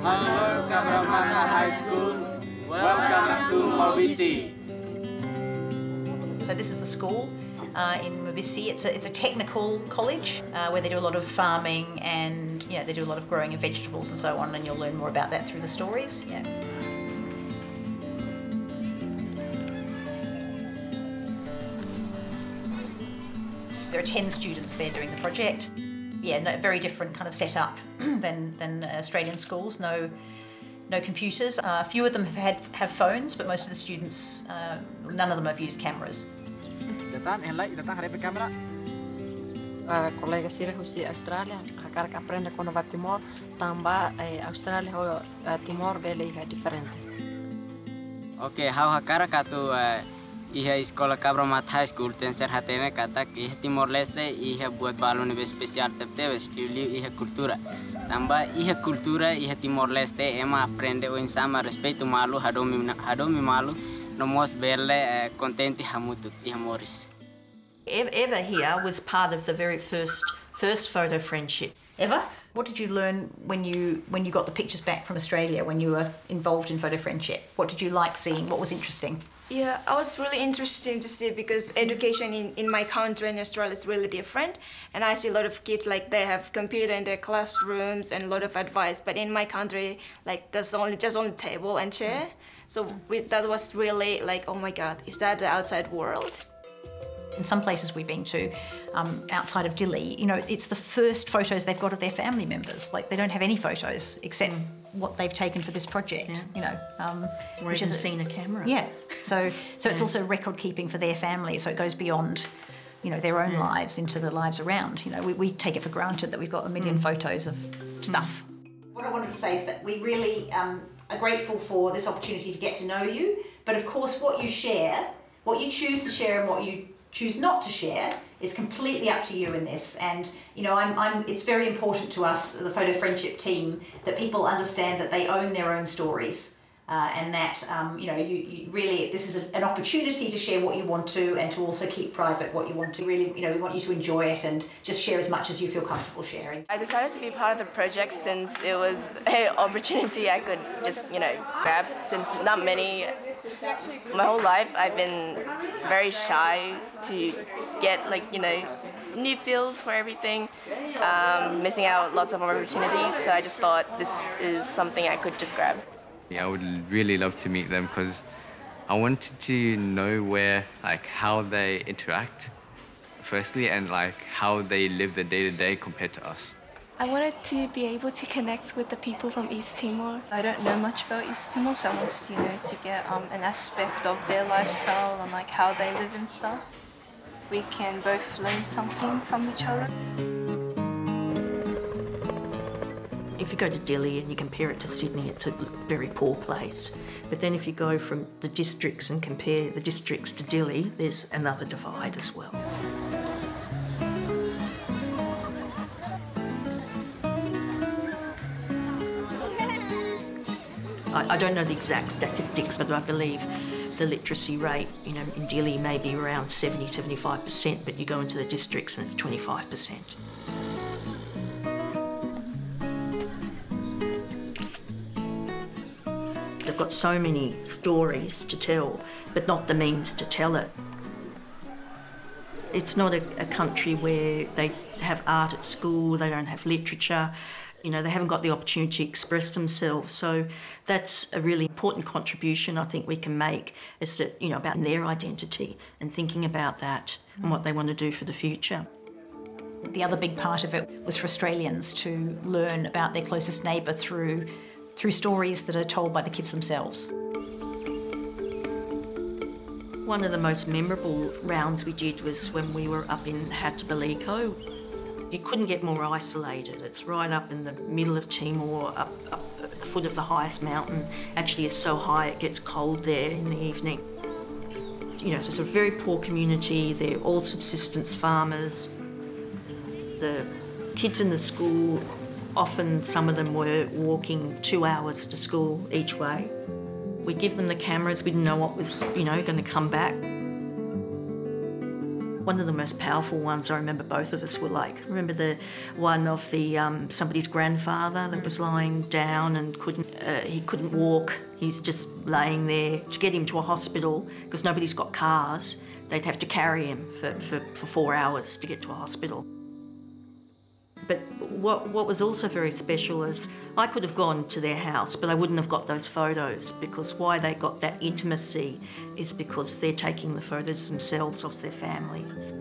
Hello, Cabramatta High School. Welcome to Maubisse. So this is the school uh, in Maubisse. It's a, it's a technical college uh, where they do a lot of farming and know, they do a lot of growing of vegetables and so on and you'll learn more about that through the stories. Yeah. There are 10 students there doing the project. Yeah, no, very different kind of setup than, than Australian schools. No, no computers. Uh, a few of them have had have phones, but most of the students, uh, none of them have used cameras. Datang, en like, datang harap kamera. Kolega sira husi Australia, hakar aprende quando va a Timor, tamba eh, Australia o Timor vele iha diferente. Oke, hakara katu High School tenser hatene kata iha Timor Leste buat. Tamba Timor Leste ema aprende malu hadomi hadomi malu nomos belle uh, contenti hamutu iha moris. Eva here was part of the very first first Foto Friendship. Eva, what did you learn when you when you got the pictures back from Australia when you were involved in Foto Friendship? What did you like seeing? What was interesting? Yeah, I was really interested to see because education in, in my country in Australia is really different. And I see a lot of kids like they have computer in their classrooms and a lot of advice. But in my country, like there's only just only table and chair. So we, that was really like, oh my God, is that the outside world? In some places we've been to, um, outside of Dili, you know, it's the first photos they've got of their family members. Like they don't have any photos except what they've taken for this project. Yeah. You know, um, Or which even is seen a camera. Yeah. So so it's also record keeping for their family. So it goes beyond, you know, their own lives into the lives around. You know, we, we take it for granted that we've got a million photos of stuff. What I wanted to say is that we really um, are grateful for this opportunity to get to know you. But of course, what you share, what you choose to share, and what you choose not to share is completely up to you in this. And you know, I'm, I'm, it's very important to us, the Foto Friendship team, that people understand that they own their own stories. Uh, and that um, you know you, you really this is a, an opportunity to share what you want to and to also keep private what you want to really you know we want you to enjoy it and just share as much as you feel comfortable sharing I decided to be part of the project since it was an opportunity I could just, you know, grab since not many my whole life I've been very shy to get like, you know, new feels for everything, um, missing out lots of opportunities. So I just thought this is something I could just grab. Yeah, I would really love to meet them because I wanted to know where, like, how they interact, firstly, and like how they live their day to day compared to us. I wanted to be able to connect with the people from East Timor. I don't know much about East Timor, so I wanted to, you know, to get um, an aspect of their lifestyle and like how they live and stuff. We can both learn something from each other. If you go to Dili and you compare it to Sydney, it's a very poor place. But then if you go from the districts and compare the districts to Dili, there's another divide as well. I, don't know the exact statistics, but I believe the literacy rate, you know, in Dili may be around 70, 75%, but you go into the districts and it's 25%. Got so many stories to tell, but not the means to tell it. It's not a, a country where they have art at school, they don't have literature, you know, they haven't got the opportunity to express themselves. So that's a really important contribution I think we can make is that, you know, about their identity and thinking about that and what they want to do for the future. The other big part of it was for Australians to learn about their closest neighbour through, through stories that are told by the kids themselves. One of the most memorable rounds we did was when we were up in Hatubuilico. You couldn't get more isolated. It's right up in the middle of Timor, up, up at the foot of the highest mountain. Actually, it's so high it gets cold there in the evening. You know, so it's a very poor community. They're all subsistence farmers. The kids in the school, often some of them were walking two hours to school each way. We give them the cameras. We didn't know what was, you know, going to come back. One of the most powerful ones I remember both of us were like. Remember the one of the um, somebody's grandfather that was lying down and couldn't uh, he couldn't walk. He's just laying there to get him to a hospital because nobody's got cars. They'd have to carry him for, for, for four hours to get to a hospital. But what, what was also very special is I could have gone to their house, but I wouldn't have got those photos because why they got that intimacy is because they're taking the photos themselves of their families.